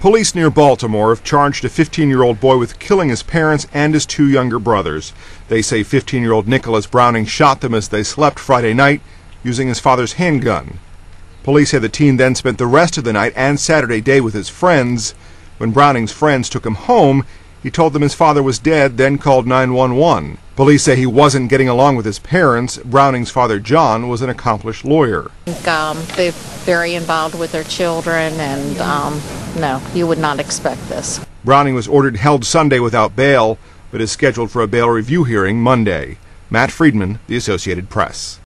Police near Baltimore have charged a 15 year old boy with killing his parents and his two younger brothers. They say 15 year old Nicholas Browning shot them as they slept Friday night using his father's handgun. Police say the teen then spent the rest of the night and Saturday day with his friends. When Browning's friends took him home, he told them his father was dead, then called 911. Police say he wasn't getting along with his parents. Browning's father, John, was an accomplished lawyer. Um, they're very involved with their children, and um, no, you would not expect this. Browning was ordered held Sunday without bail, but is scheduled for a bail review hearing Monday. Matt Friedman, The Associated Press.